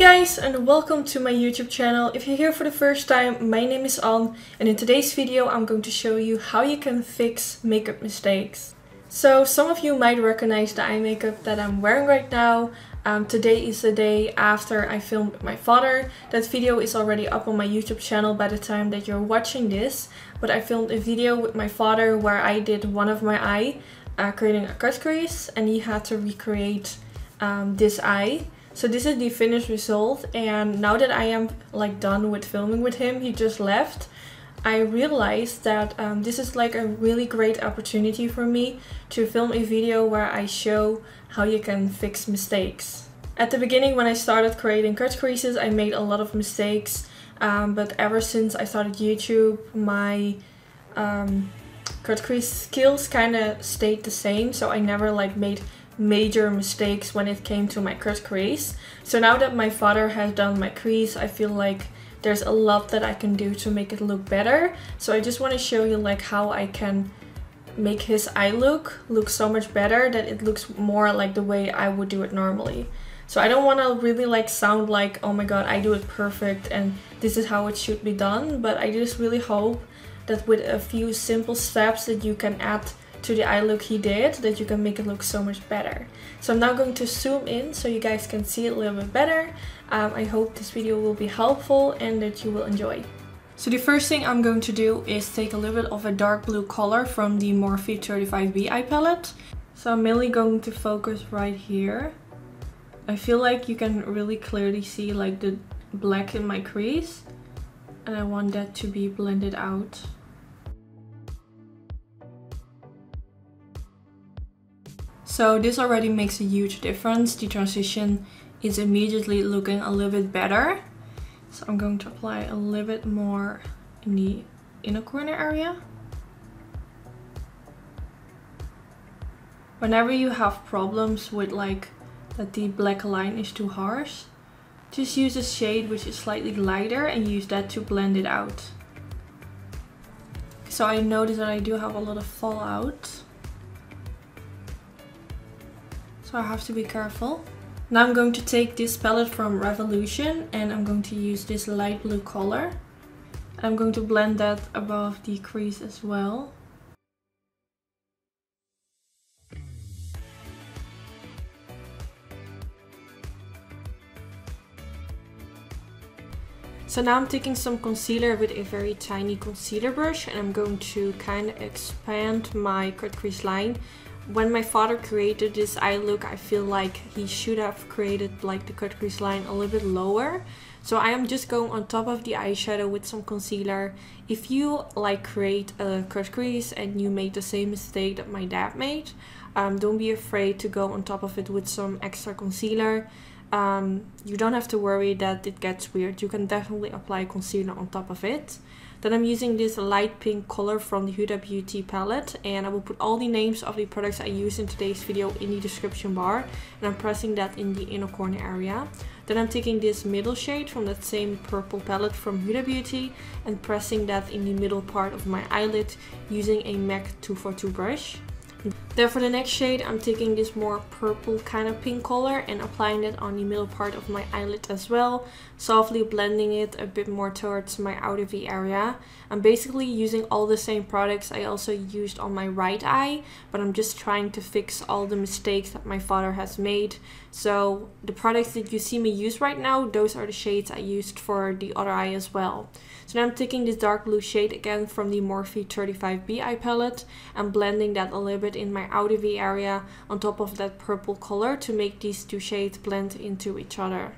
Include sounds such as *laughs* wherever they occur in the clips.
guys and welcome to my YouTube channel. If you're here for the first time, my name is An and in today's video I'm going to show you how you can fix makeup mistakes. So some of you might recognize the eye makeup that I'm wearing right now. Um, today is the day after I filmed my father. That video is already up on my YouTube channel by the time that you're watching this. But I filmed a video with my father where I did one of my eye, uh, creating a cut crease and he had to recreate um, this eye. So this is the finished result and now that I am like done with filming with him, he just left. I realized that um, this is like a really great opportunity for me to film a video where I show how you can fix mistakes. At the beginning when I started creating cut creases I made a lot of mistakes um, but ever since I started YouTube my um, cut crease skills kind of stayed the same so I never like made major mistakes when it came to my cut crease. So now that my father has done my crease, I feel like there's a lot that I can do to make it look better. So I just want to show you like how I can make his eye look look so much better that it looks more like the way I would do it normally. So I don't want to really like sound like, oh my god, I do it perfect and this is how it should be done. But I just really hope that with a few simple steps that you can add to the eye look he did that you can make it look so much better. So I'm now going to zoom in so you guys can see it a little bit better. Um, I hope this video will be helpful and that you will enjoy. So the first thing I'm going to do is take a little bit of a dark blue color from the Morphe 35B eye palette. So I'm mainly going to focus right here. I feel like you can really clearly see like the black in my crease and I want that to be blended out. So this already makes a huge difference. The transition is immediately looking a little bit better. So I'm going to apply a little bit more in the inner corner area. Whenever you have problems with like that the black line is too harsh, just use a shade which is slightly lighter and use that to blend it out. So I notice that I do have a lot of fallout. So I have to be careful. Now I'm going to take this palette from Revolution and I'm going to use this light blue color. I'm going to blend that above the crease as well. So now I'm taking some concealer with a very tiny concealer brush and I'm going to kind of expand my cut crease line when my father created this eye look, I feel like he should have created like the cut crease line a little bit lower. So I am just going on top of the eyeshadow with some concealer. If you like create a cut crease and you made the same mistake that my dad made, um, don't be afraid to go on top of it with some extra concealer. Um, you don't have to worry that it gets weird. You can definitely apply concealer on top of it. Then I'm using this light pink color from the Huda Beauty palette and I will put all the names of the products I use in today's video in the description bar and I'm pressing that in the inner corner area. Then I'm taking this middle shade from that same purple palette from Huda Beauty and pressing that in the middle part of my eyelid using a MAC 242 brush. Then for the next shade, I'm taking this more purple kind of pink color and applying it on the middle part of my eyelid as well. Softly blending it a bit more towards my outer V area. I'm basically using all the same products I also used on my right eye, but I'm just trying to fix all the mistakes that my father has made. So the products that you see me use right now, those are the shades I used for the other eye as well. So now I'm taking this dark blue shade again from the Morphe 35B eye palette and blending that a little bit in my outer V area on top of that purple color to make these two shades blend into each other.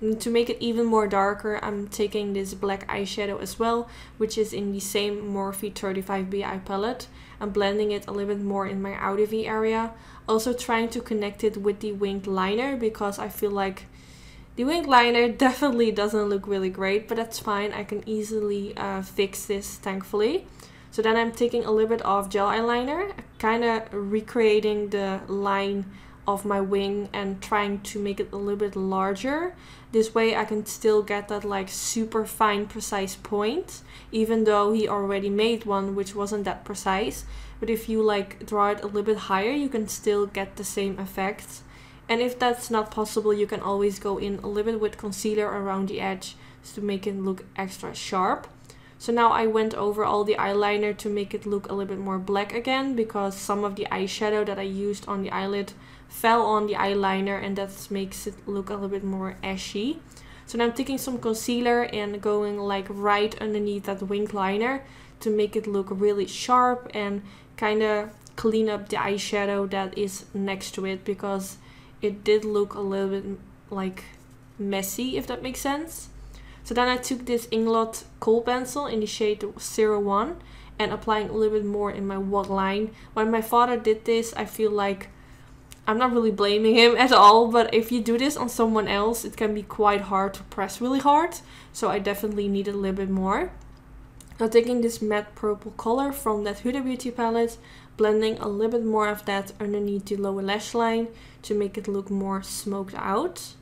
And to make it even more darker, I'm taking this black eyeshadow as well, which is in the same Morphe 35B eye palette. I'm blending it a little bit more in my outer V area. Also trying to connect it with the winged liner because I feel like the winged liner *laughs* definitely doesn't look really great, but that's fine. I can easily uh, fix this, thankfully. So then I'm taking a little bit of gel eyeliner, kind of recreating the line of my wing and trying to make it a little bit larger. This way I can still get that like super fine precise point, even though he already made one which wasn't that precise. But if you like draw it a little bit higher, you can still get the same effect And if that's not possible, you can always go in a little bit with concealer around the edge to make it look extra sharp. So now I went over all the eyeliner to make it look a little bit more black again because some of the eyeshadow that I used on the eyelid fell on the eyeliner and that makes it look a little bit more ashy. So now I'm taking some concealer and going like right underneath that wing liner to make it look really sharp and kind of clean up the eyeshadow that is next to it because it did look a little bit like messy if that makes sense. So then I took this Inglot kohl pencil in the shade 01 and applying a little bit more in my waterline. When my father did this I feel like I'm not really blaming him *laughs* at all, but if you do this on someone else, it can be quite hard to press really hard. So I definitely need a little bit more. Now taking this matte purple color from that Huda Beauty palette, blending a little bit more of that underneath the lower lash line to make it look more smoked out.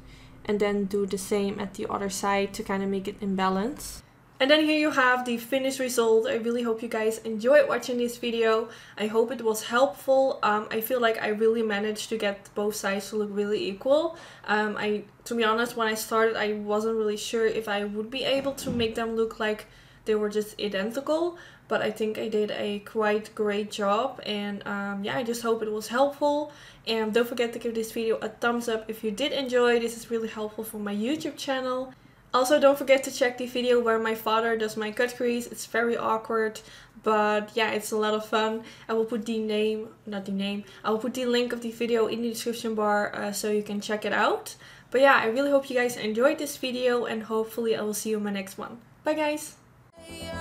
And then do the same at the other side to kind of make it in balance. And then here you have the finished result. I really hope you guys enjoyed watching this video. I hope it was helpful. Um, I feel like I really managed to get both sides to look really equal. Um, I, To be honest, when I started, I wasn't really sure if I would be able to make them look like they were just identical. But I think I did a quite great job. And um, yeah, I just hope it was helpful. And don't forget to give this video a thumbs up if you did enjoy. This is really helpful for my YouTube channel. Also, don't forget to check the video where my father does my cut crease. It's very awkward, but yeah, it's a lot of fun. I will put the name, not the name, I will put the link of the video in the description bar uh, so you can check it out. But yeah, I really hope you guys enjoyed this video and hopefully I will see you in my next one. Bye guys!